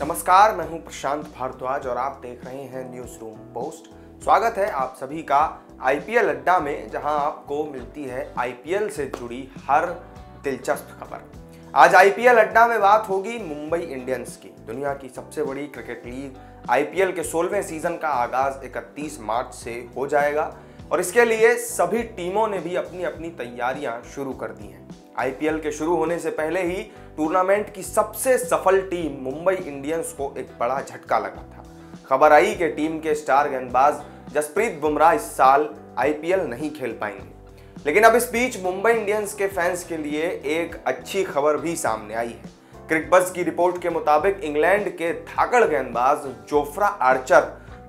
नमस्कार, मैं हूँ प्रशांत भारद्वाज और आप देख रहे हैं न्यूज़ रूम पोस्ट स्वागत है आप सभी का आईपीएल अड्डा में, जहाँ आपको मिलती है आईपीएल से जुड़ी हर दिलचस्प खबर। आज आईपीएल अड्डा में बात होगी मुंबई इंडियंस की। दुनिया की सबसे बड़ी क्रिकेट लीग आईपीएल के 16वें सीज़न का आगाज़ 31 मार्च से हो जाएगा। और इसके लिए सभी टीमों ने भी अपनी अपनी तैयारियाँ शुरू कर दी हैं। आईपीएल के शुरू होने से पहले ही टूर्नामेंट की सबसे सफल टीम मुंबई इंडियंस को एक बड़ा झटका लगा था। खबर आई कि टीम के स्टार गेंदबाज जसप्रीत बुमराह इस साल आईपीएल नहीं खेल पाएँगे। लेकिन अब इस बीच मुंबई इंडियंस के फैंस के लिए एक अच्छी खबर भी सामने आई है। क्रिकबज की रिपोर्ट के मुताबिक इंग्लैंड के धाकड़ गेंदबाज जोफ्रा आर्चर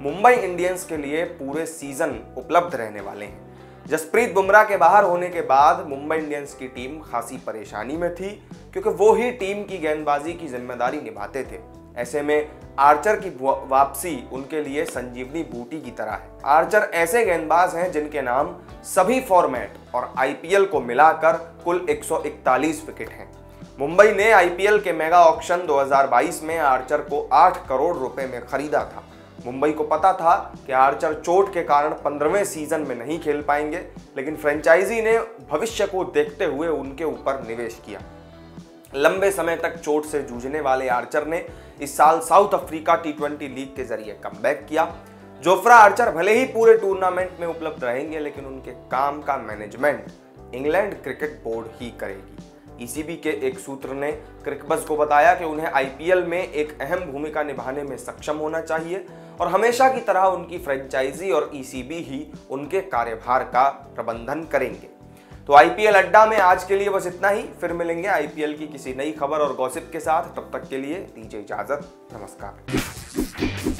मुंबई इंडियंस के लिए पूरे सीज़न उपलब्ध रहने वाले हैं। जसप्रीत बुमराह के बाहर होने के बाद मुंबई इंडियंस की टीम खासी परेशानी में थी, क्योंकि वो ही टीम की गेंदबाजी की ज़िम्मेदारी निभाते थे। ऐसे में आर्चर की वापसी उनके लिए संजीवनी बूटी की तरह है। आर्चर ऐसे गेंदबाज हैं जिनके नाम सभी फॉर्मेट और आईपीएल को मिलाकर कुल 141 विकेट हैं। मुंबई ने आईपीएल के मेगा ऑक्शन 2022 में आर्चर को 8 करोड़ रुपए में खरीदा था। मुंबई को पता था कि आर्चर चोट के कारण पंद्रहवें सीज़न में नहीं खेल पाएँगे, लेकिन फ्रेंचाइजी ने भविष्य को देखते हुए उनके ऊपर निवेश किया। लंबे समय तक चोट से जूझने वाले आर्चर ने इस साल साउथ अफ्रीका टी लीग के ज़रिए कम किया। जोफ्रा आर्चर भले ही पूरे टूर्नामेंट में उपलब्ध रहेंगे, लेकिन उनके काम का मैनेजमेंट इंग्लैंड क्रिकेट बोर्ड ही करेगी। ईसीबी के एक सूत्र ने क्रिकबस को बताया कि उन्हें आईपीएल में एक अहम भूमिका निभाने में सक्षम होना चाहिए और हमेशा की तरह उनकी फ्रेंचाइजी और ईसीबी ही उनके कार्यभार का प्रबंधन करेंगे। तो आईपीएल अड्डा में आज के लिए बस इतना ही। फिर मिलेंगे आईपीएल की किसी नई खबर और गॉसिप के साथ। तब तक के लिए दीजिए इजाज़त। नमस्कार।